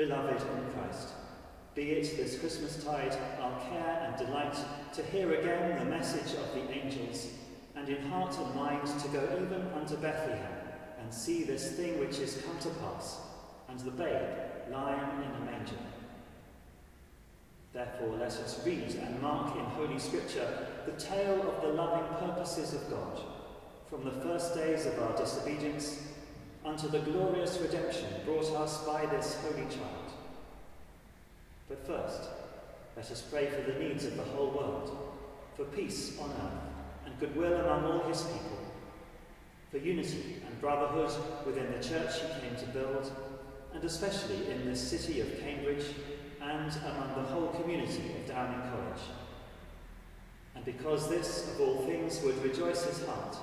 Beloved in Christ, be it this Christmas tide our care and delight to hear again the message of the angels, and in heart and mind to go even unto Bethlehem and see this thing which is come to pass, and the babe lying in a manger. Therefore, let us read and mark in Holy Scripture the tale of the loving purposes of God, from the first days of our disobedience unto the glorious redemption brought us by this holy child. But first, let us pray for the needs of the whole world, for peace on earth and goodwill among all his people, for unity and brotherhood within the church he came to build, and especially in this city of Cambridge and among the whole community of Downing College. And because this, of all things, would rejoice his heart,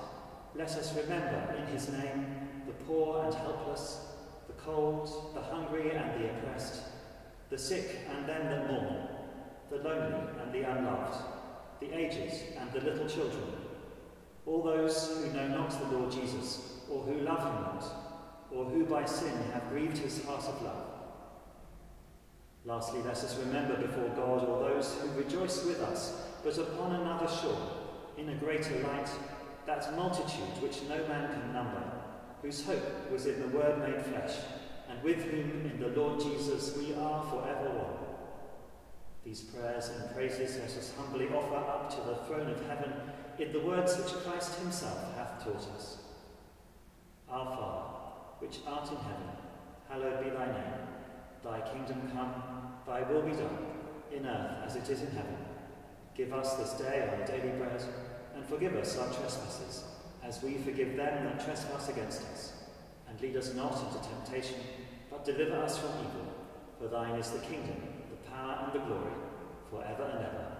let us remember in his name poor and helpless, the cold, the hungry and the oppressed, the sick and them that mourn, the lonely and the unloved, the aged and the little children, all those who know not the Lord Jesus, or who love him not, or who by sin have grieved his heart of love. Lastly, let us remember before God all those who rejoice with us, but upon another shore, in a greater light, that multitude which no man can number, whose hope was in the Word made flesh, and with whom in the Lord Jesus we are forever one. These prayers and praises let us humbly offer up to the throne of heaven in the words which Christ himself hath taught us. Our Father, which art in heaven, hallowed be thy name. Thy kingdom come, thy will be done, in earth as it is in heaven. Give us this day our daily bread, and forgive us our trespasses, as we forgive them that trespass against us. And lead us not into temptation, but deliver us from evil. For thine is the kingdom, the power, and the glory, for ever and ever.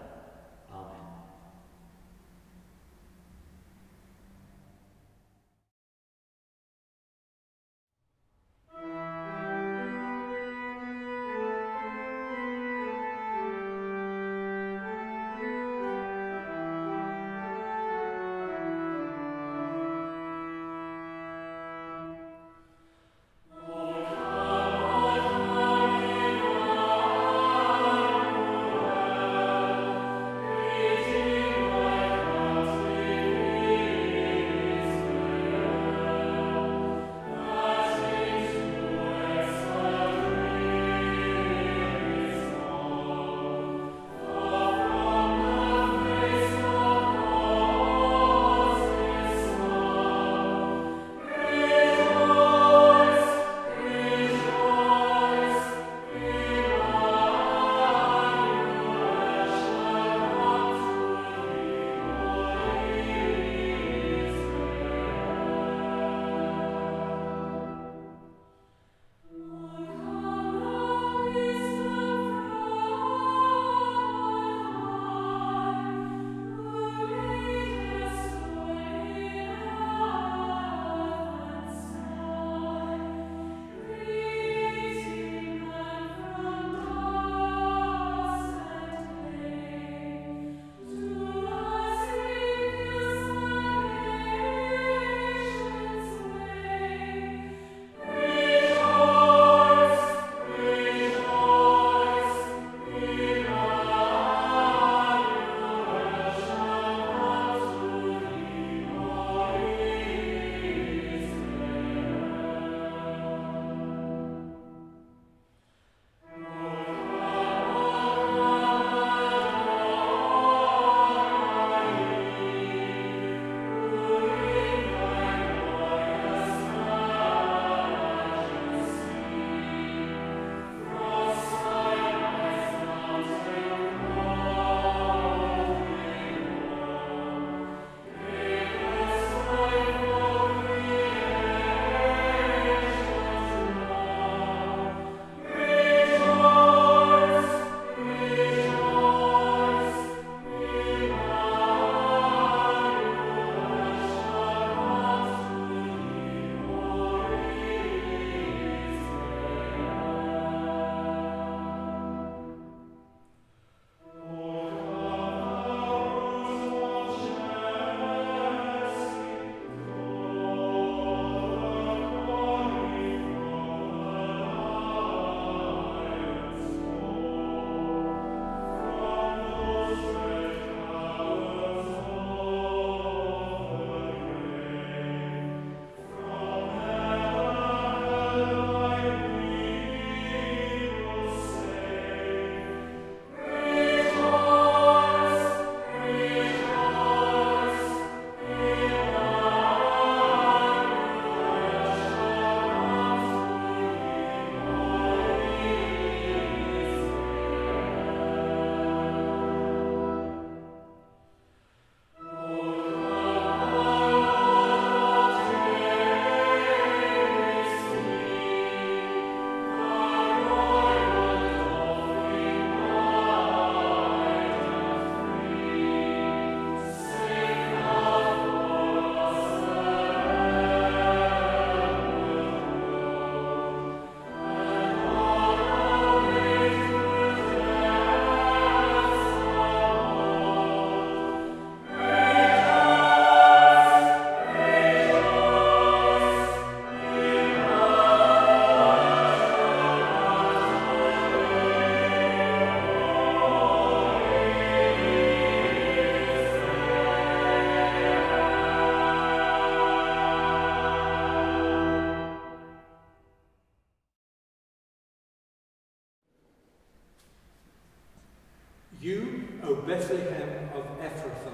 Bethlehem of Ephrathah,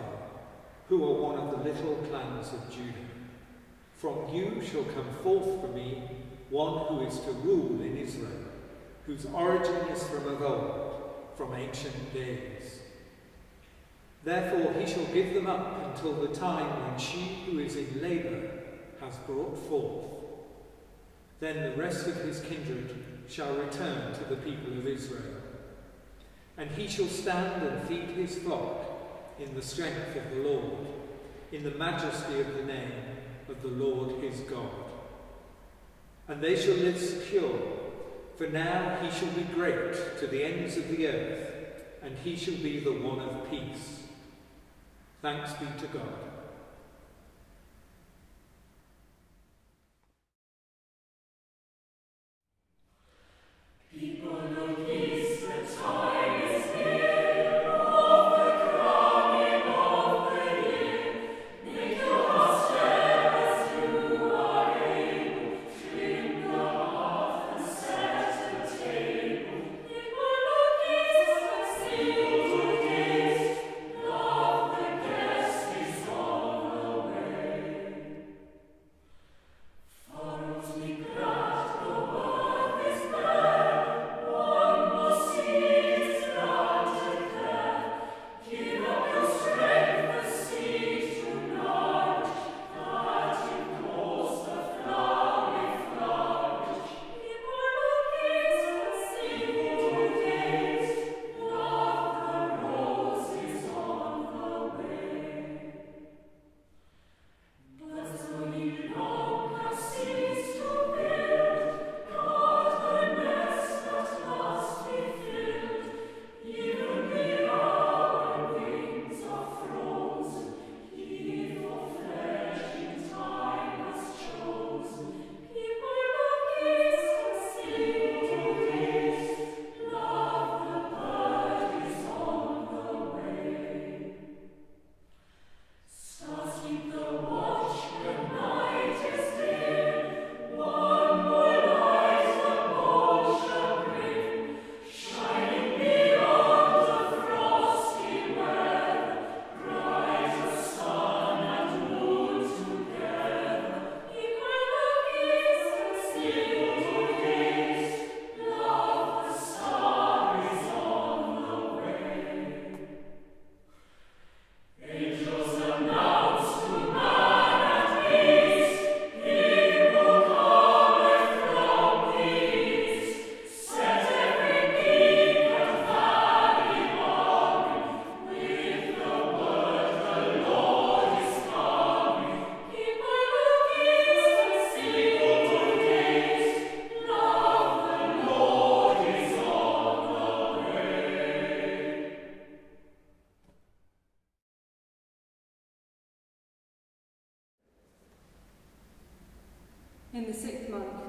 who are one of the little clans of Judah, from you shall come forth for me one who is to rule in Israel, whose origin is from of old, from ancient days. Therefore he shall give them up until the time when she who is in labour has brought forth. Then the rest of his kindred shall return to the people of Israel. And he shall stand and feed his flock in the strength of the Lord, in the majesty of the name of the Lord his God. And they shall live secure, for now he shall be great to the ends of the earth, and he shall be the one of peace. Thanks be to God.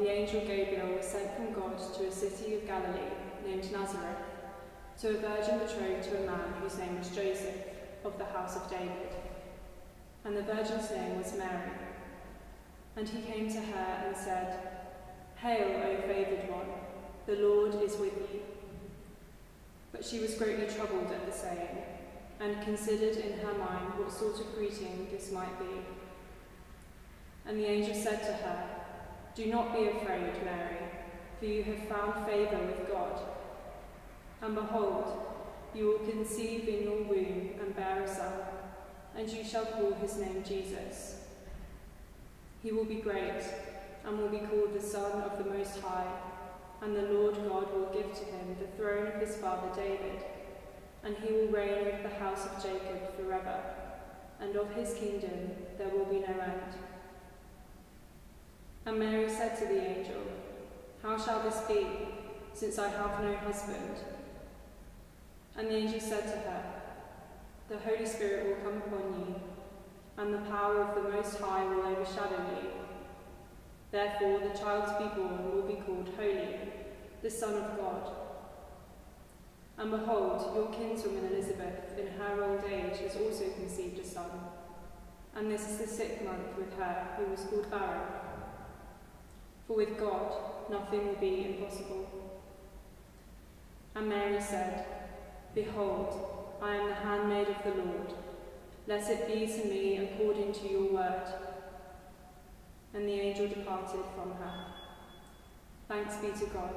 The angel Gabriel was sent from God to a city of Galilee named Nazareth, to a virgin betrothed to a man whose name was Joseph, of the house of David. And the virgin's name was Mary. And he came to her and said, Hail, O favoured one, the Lord is with you. But she was greatly troubled at the saying, and considered in her mind what sort of greeting this might be. And the angel said to her, Do not be afraid, Mary, for you have found favour with God. And behold, you will conceive in your womb and bear a son, and you shall call his name Jesus. He will be great, and will be called the Son of the Most High, and the Lord God will give to him the throne of his father David, and he will reign over the house of Jacob forever, and of his kingdom there will be no end. And Mary said to the angel, How shall this be, since I have no husband? And the angel said to her, The Holy Spirit will come upon you, and the power of the Most High will overshadow you. Therefore, the child to be born will be called Holy, the Son of God. And behold, your kinswoman Elizabeth, in her old age, has also conceived a son. And this is the sixth month with her, who was called barren. For with God, nothing will be impossible. And Mary said, Behold, I am the handmaid of the Lord. Let it be to me according to your word. And the angel departed from her. Thanks be to God.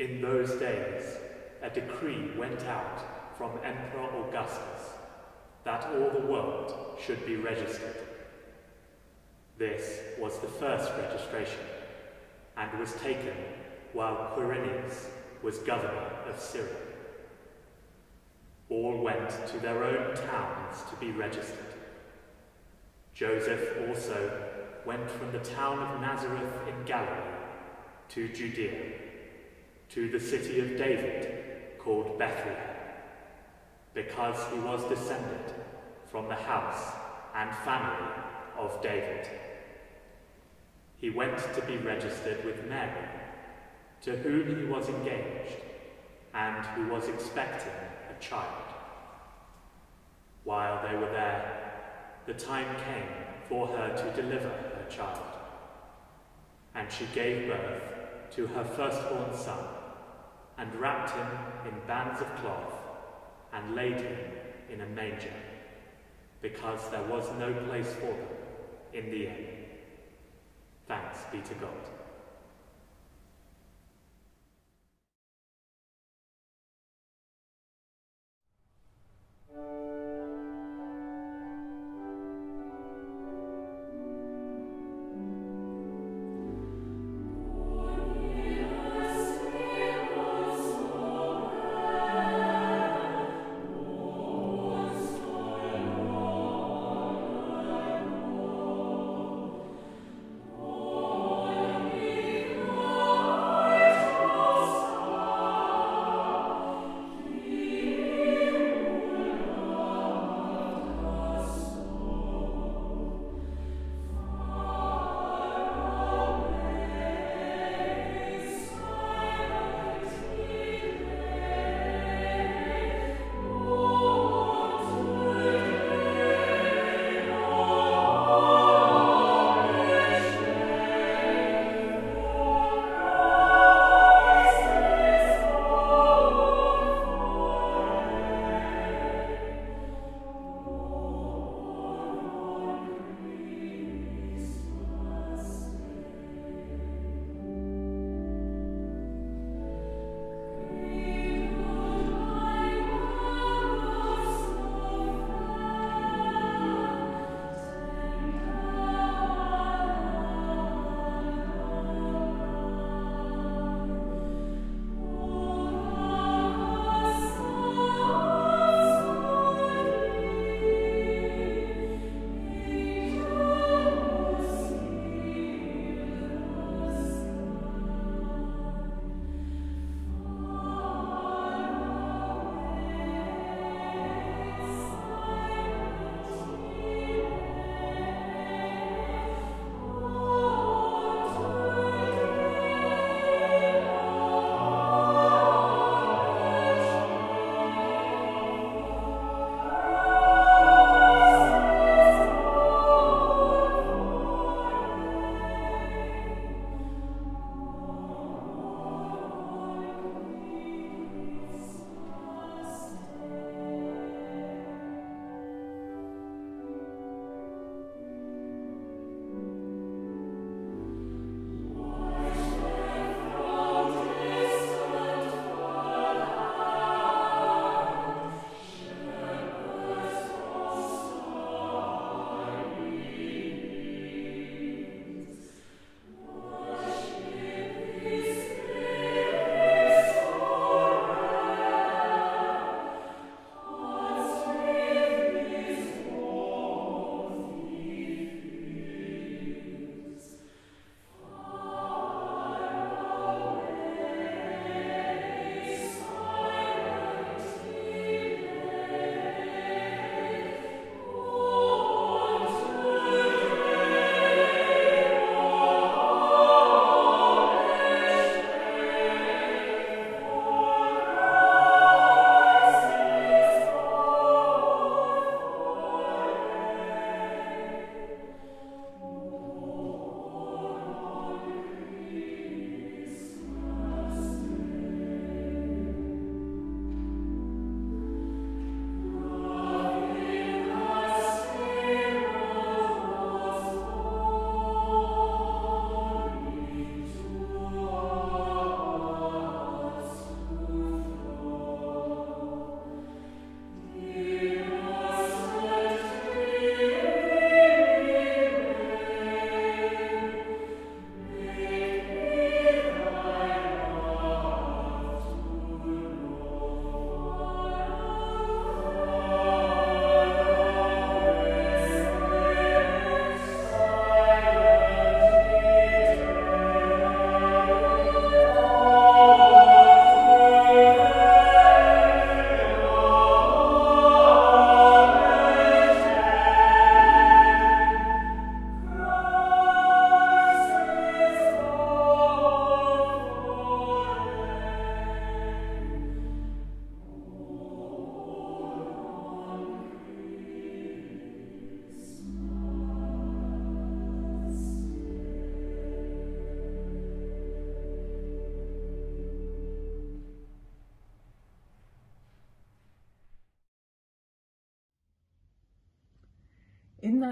In those days, a decree went out from Emperor Augustus that all the world should be registered. This was the first registration and was taken while Quirinius was governor of Syria. All went to their own towns to be registered. Joseph also went from the town of Nazareth in Galilee to Judea to the city of David called Bethlehem, because he was descended from the house and family of David. He went to be registered with Mary, to whom he was engaged and who was expecting a child. While they were there, the time came for her to deliver her child, and she gave birth to her firstborn son and wrapped him in bands of cloth and laid him in a manger, because there was no place for them in the inn. Thanks be to God.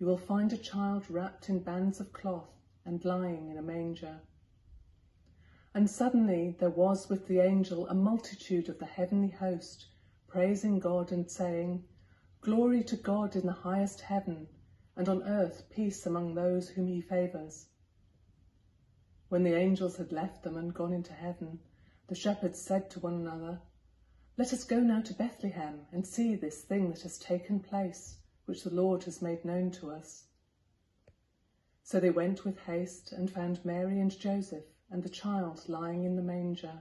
You will find a child wrapped in bands of cloth and lying in a manger. And suddenly there was with the angel a multitude of the heavenly host, praising God and saying, Glory to God in the highest heaven, and on earth peace among those whom he favours. When the angels had left them and gone into heaven, the shepherds said to one another, let us go now to Bethlehem and see this thing that has taken place, which the Lord has made known to us. So they went with haste and found Mary and Joseph and the child lying in the manger.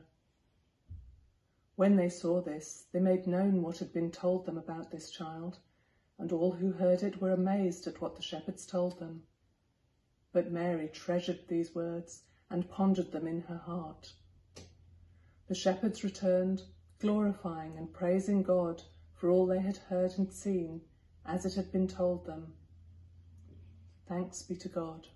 When they saw this, they made known what had been told them about this child, and all who heard it were amazed at what the shepherds told them. But Mary treasured these words and pondered them in her heart. The shepherds returned glorifying and praising God for all they had heard and seen as it had been told them. Thanks be to God.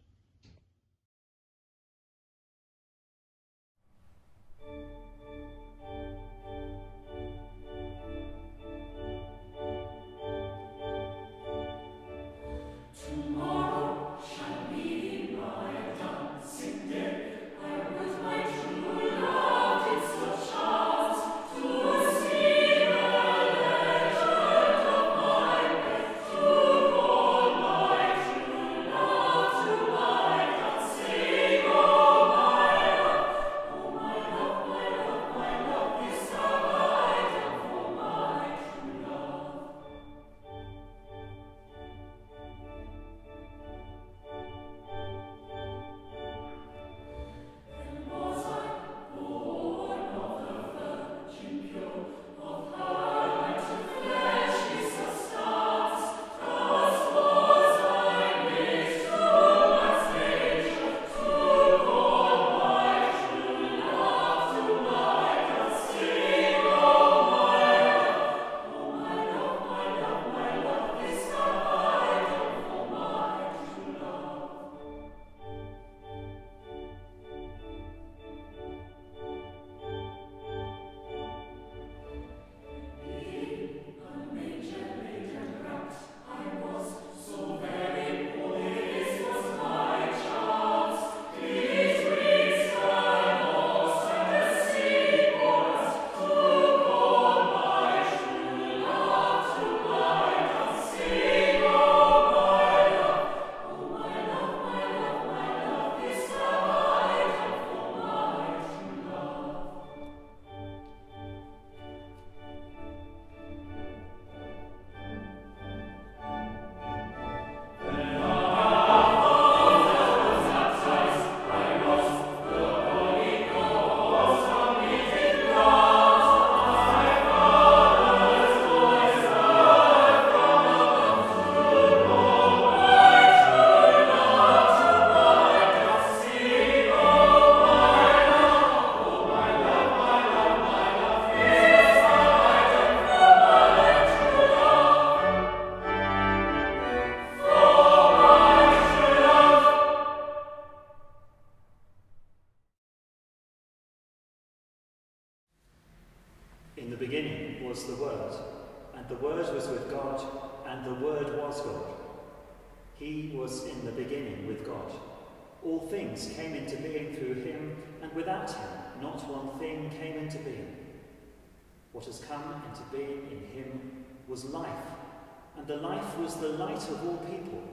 The light of all people.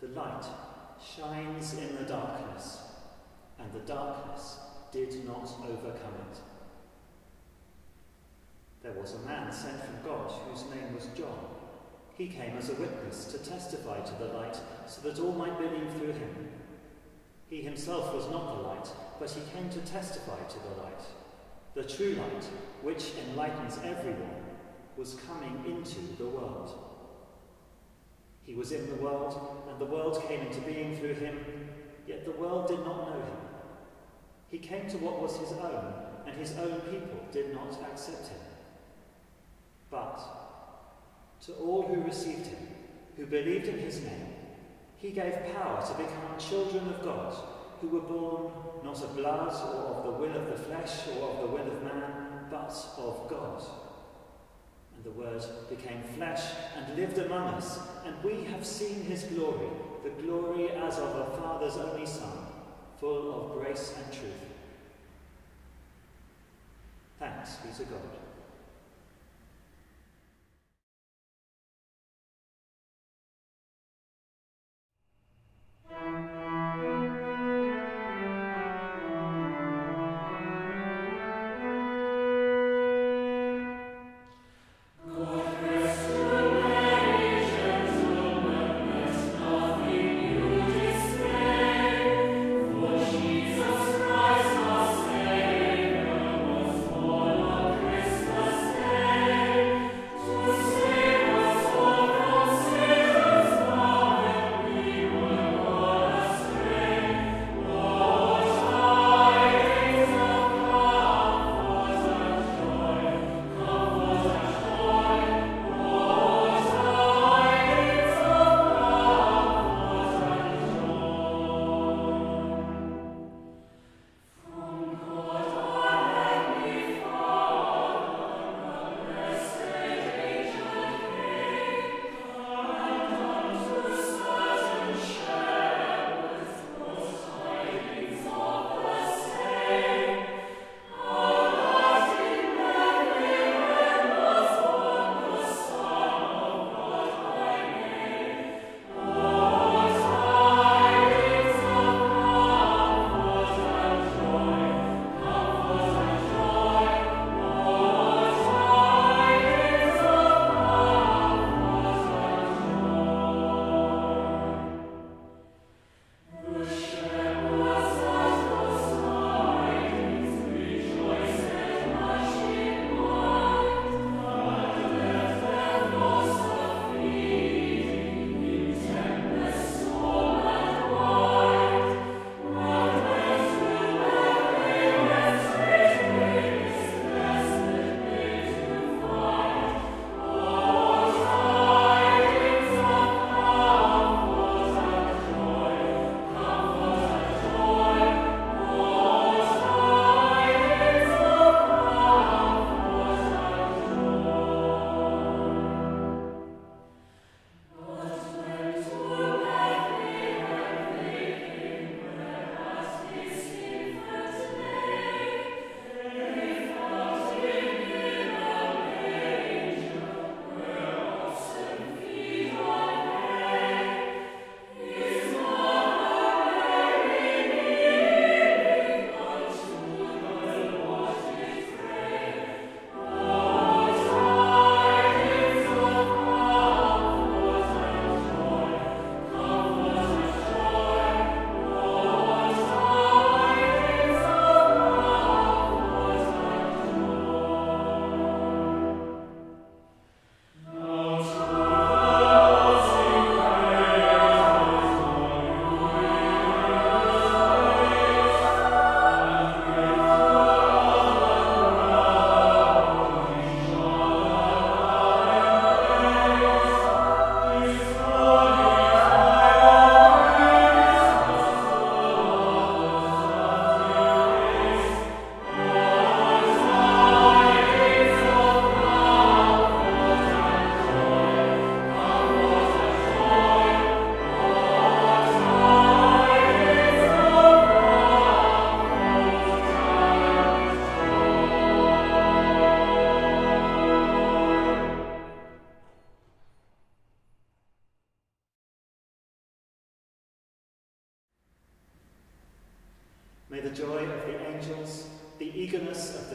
The light shines in the darkness, and the darkness did not overcome it. There was a man sent from God whose name was John. He came as a witness to testify to the light so that all might believe through him. He himself was not the light, but he came to testify to the light. The true light, which enlightens everyone, was coming into the world. He was in the world, and the world came into being through him, yet the world did not know him. He came to what was his own, and his own people did not accept him. But to all who received him, who believed in his name, he gave power to become children of God, who were born not of blood or of the will of the flesh or of the will of man, but of God. And the Word became flesh and lived among us, and we have seen his glory, the glory as of a Father's only Son, full of grace and truth. Thanks be to God.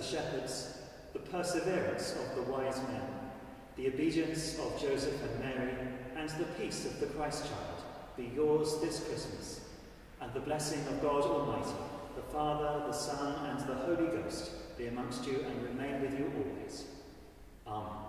The shepherds, the perseverance of the wise men, the obedience of Joseph and Mary, and the peace of the Christ child be yours this Christmas, and the blessing of God Almighty, the Father, the Son, and the Holy Ghost be amongst you and remain with you always. Amen.